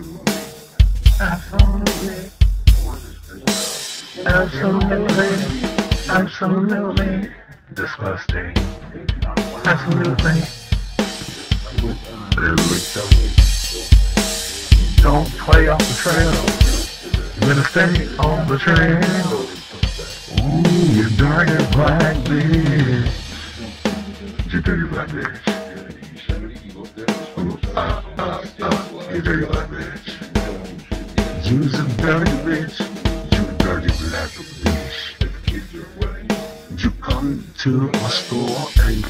I'm from the. I'm from the. I'm the. This Don't play off the trail. Stay on the trail. Ooh, you dirty black bitch. You dirty black bitch. Uh dirty black bitch. You's a dirty bitch. You dirty black bitch. You come to my store and